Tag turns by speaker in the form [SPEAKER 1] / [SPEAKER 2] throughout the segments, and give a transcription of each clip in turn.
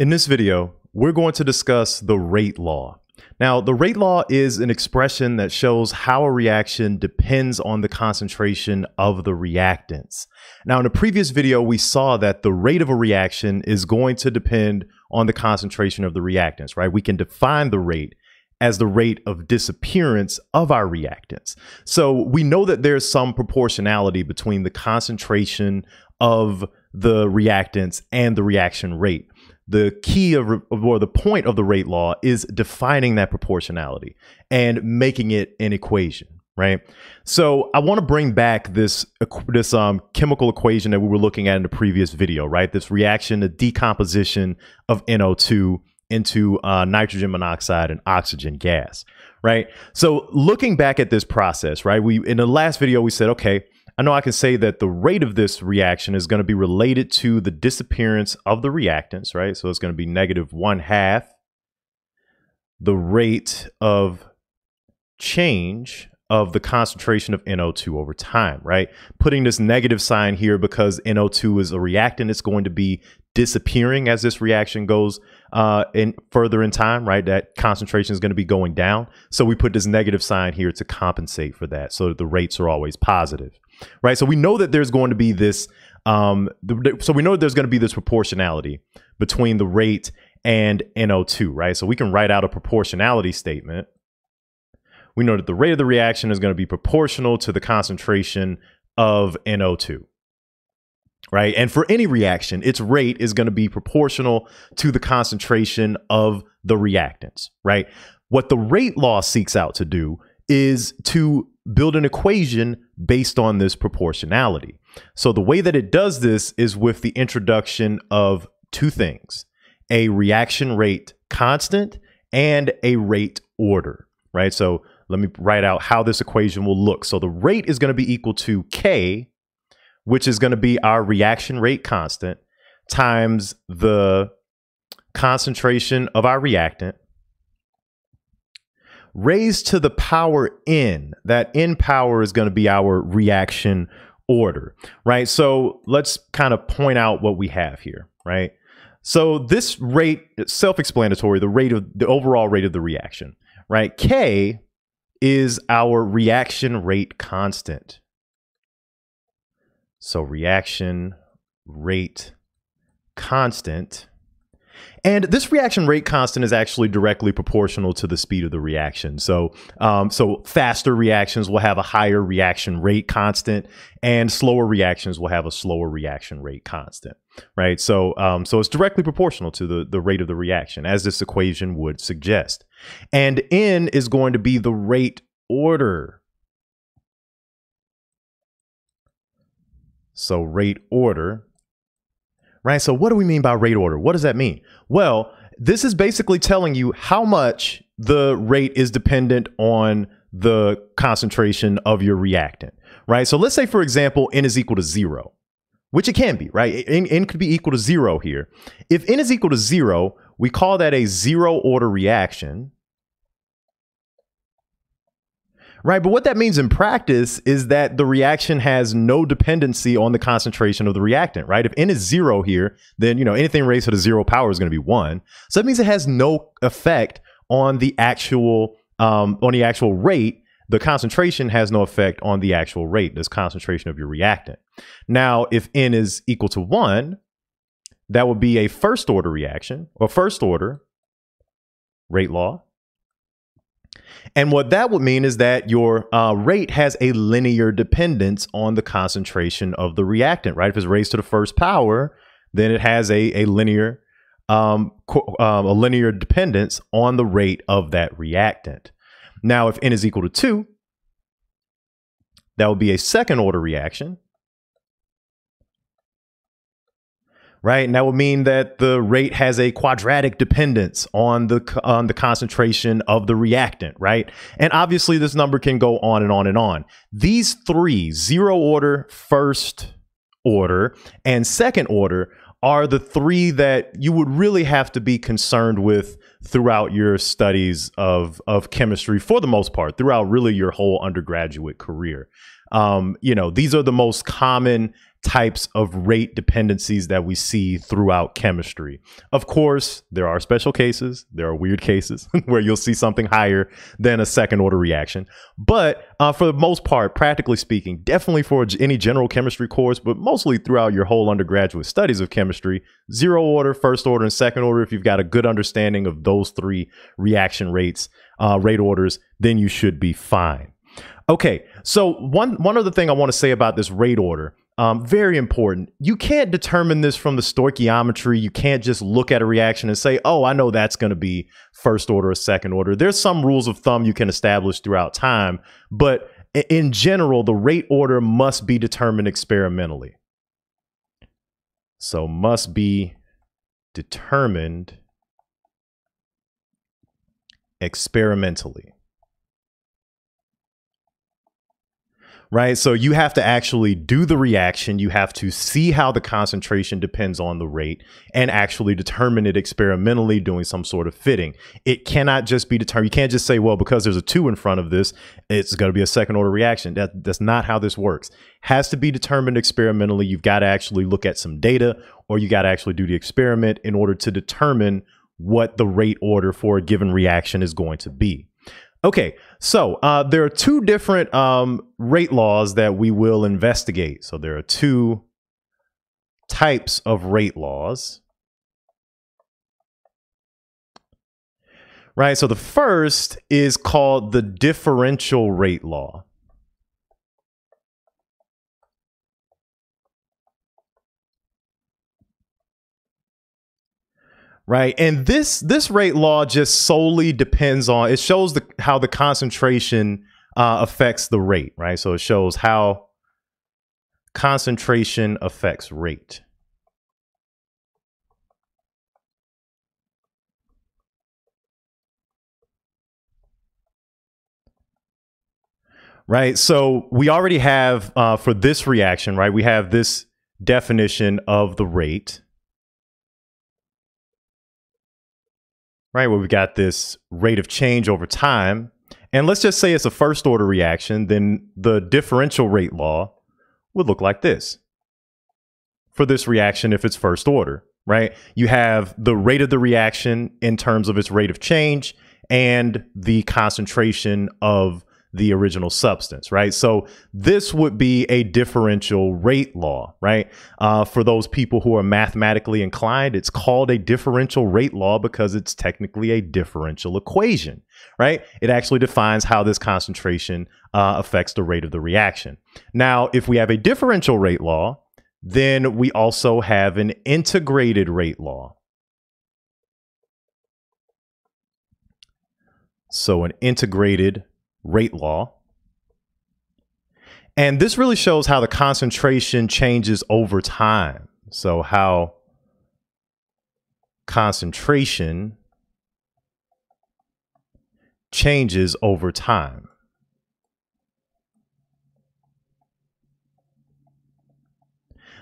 [SPEAKER 1] In this video, we're going to discuss the rate law. Now, the rate law is an expression that shows how a reaction depends on the concentration of the reactants. Now, in a previous video, we saw that the rate of a reaction is going to depend on the concentration of the reactants, right? We can define the rate as the rate of disappearance of our reactants. So we know that there's some proportionality between the concentration of the reactants and the reaction rate the key of or the point of the rate law is defining that proportionality and making it an equation right? So i want to bring back this this um, chemical equation that we were looking at in the previous video right? This reaction the decomposition of no2 into uh, nitrogen monoxide and oxygen gas right? So looking back at this process right we in the last video we said okay I know I can say that the rate of this reaction is going to be related to the disappearance of the reactants, right? So it's going to be negative one half the rate of change of the concentration of NO2 over time, right? Putting this negative sign here because NO2 is a reactant, it's going to be disappearing as this reaction goes uh, in further in time, right? That concentration is going to be going down. So we put this negative sign here to compensate for that. So that the rates are always positive right? So we know that there's going to be this. Um, the, so we know there's going to be this proportionality between the rate and NO2, right? So we can write out a proportionality statement. We know that the rate of the reaction is going to be proportional to the concentration of NO2, right? And for any reaction, its rate is going to be proportional to the concentration of the reactants, right? What the rate law seeks out to do is to build an equation based on this proportionality. So the way that it does this is with the introduction of two things, a reaction rate constant and a rate order, right? So let me write out how this equation will look. So the rate is going to be equal to K, which is going to be our reaction rate constant times the concentration of our reactant raised to the power n. That n power is going to be our reaction order, right? So let's kind of point out what we have here, right? So this rate, self-explanatory, the rate of the overall rate of the reaction, right? K is our reaction rate constant. So reaction rate constant and this reaction rate constant is actually directly proportional to the speed of the reaction. So, um, so faster reactions will have a higher reaction rate constant, and slower reactions will have a slower reaction rate constant. Right. So, um, so it's directly proportional to the the rate of the reaction, as this equation would suggest. And n is going to be the rate order. So rate order right? So, what do we mean by rate order? What does that mean? Well, this is basically telling you how much the rate is dependent on the concentration of your reactant, right? So, let's say, for example, n is equal to zero, which it can be, right? N, n could be equal to zero here. If n is equal to zero, we call that a zero order reaction. Right. But what that means in practice is that the reaction has no dependency on the concentration of the reactant, right? If N is zero here, then, you know, anything raised to the zero power is going to be one. So that means it has no effect on the actual, um, on the actual rate. The concentration has no effect on the actual rate, this concentration of your reactant. Now, if N is equal to one, that would be a first order reaction or first order rate law. And what that would mean is that your uh, rate has a linear dependence on the concentration of the reactant, right? If it's raised to the first power, then it has a, a linear um, um, a linear dependence on the rate of that reactant. Now, if n is equal to 2, that would be a second order reaction. Right? And that would mean that the rate has a quadratic dependence on the on the concentration of the reactant, right? And obviously this number can go on and on and on. These three, zero order, first order, and second order are the three that you would really have to be concerned with throughout your studies of of chemistry for the most part, throughout really your whole undergraduate career. Um, you know, these are the most common types of rate dependencies that we see throughout chemistry. Of course, there are special cases, there are weird cases where you'll see something higher than a second order reaction. But uh, for the most part, practically speaking, definitely for any general chemistry course, but mostly throughout your whole undergraduate studies of chemistry, zero order, first order, and second order, if you've got a good understanding of those three reaction rates, uh, rate orders, then you should be fine. Okay, so one one other thing I want to say about this rate order um, very important. You can't determine this from the stoichiometry. You can't just look at a reaction and say, oh, I know that's going to be first order or second order. There's some rules of thumb you can establish throughout time, but in general, the rate order must be determined experimentally. So, must be determined experimentally. Right? So you have to actually do the reaction. You have to see how the concentration depends on the rate and actually determine it experimentally doing some sort of fitting. It cannot just be determined. You can't just say, well, because there's a two in front of this, it's going to be a second order reaction. That, that's not how this works. Has to be determined experimentally. You've got to actually look at some data or you got to actually do the experiment in order to determine what the rate order for a given reaction is going to be. Okay, so uh, there are two different um, rate laws that we will investigate. So there are two types of rate laws. Right, so the first is called the differential rate law. right? And this this rate law just solely depends on it shows the how the concentration uh, affects the rate, right? So it shows how concentration affects rate. Right. So we already have uh, for this reaction, right? We have this definition of the rate. Right? Where we've got this rate of change over time. And let's just say it's a first order reaction, then the differential rate law would look like this for this reaction if it's first order, right? You have the rate of the reaction in terms of its rate of change and the concentration of the original substance, right? So this would be a differential rate law, right? Uh, for those people who are mathematically inclined, it's called a differential rate law because it's technically a differential equation, right? It actually defines how this concentration uh, affects the rate of the reaction. Now, if we have a differential rate law, then we also have an integrated rate law. So an integrated rate law. And this really shows how the concentration changes over time. So, how concentration changes over time.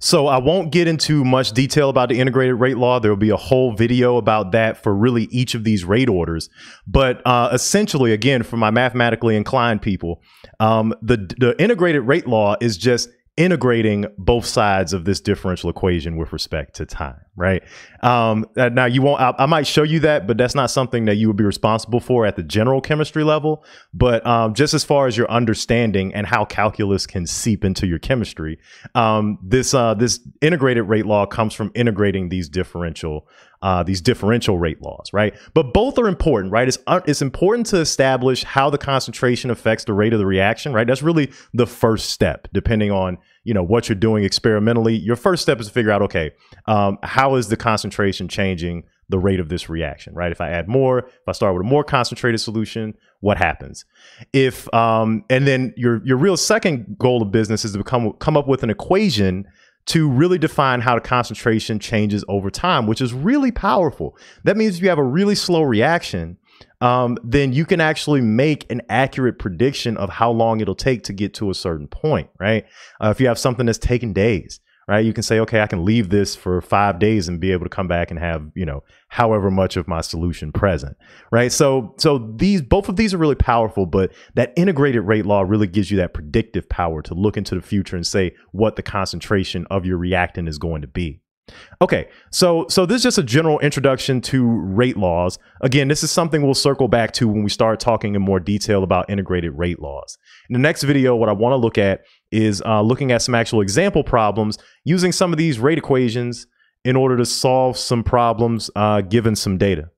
[SPEAKER 1] So I won't get into much detail about the integrated rate law. There will be a whole video about that for really each of these rate orders. But uh, essentially, again, for my mathematically inclined people, um, the the integrated rate law is just integrating both sides of this differential equation with respect to time, right? Um, uh, now you won't. I, I, might show you that, but that's not something that you would be responsible for at the general chemistry level. But um, just as far as your understanding and how calculus can seep into your chemistry, um, this uh, this integrated rate law comes from integrating these differential uh, these differential rate laws, right? But both are important, right? It's uh, it's important to establish how the concentration affects the rate of the reaction, right? That's really the first step, depending on you know what you're doing experimentally. Your first step is to figure out, okay, um, how is the concentration changing the rate of this reaction, right? If I add more, if I start with a more concentrated solution, what happens? If um, and then your your real second goal of business is to become come up with an equation to really define how the concentration changes over time, which is really powerful. That means if you have a really slow reaction, um, then you can actually make an accurate prediction of how long it'll take to get to a certain point, right? Uh, if you have something that's taking days, right? You can say, okay, I can leave this for five days and be able to come back and have, you know, however much of my solution present, right? So, so these, both of these are really powerful, but that integrated rate law really gives you that predictive power to look into the future and say what the concentration of your reactant is going to be. Okay, so so this is just a general introduction to rate laws. Again, this is something we'll circle back to when we start talking in more detail about integrated rate laws. In the next video, what I want to look at is uh, looking at some actual example problems using some of these rate equations in order to solve some problems uh, given some data.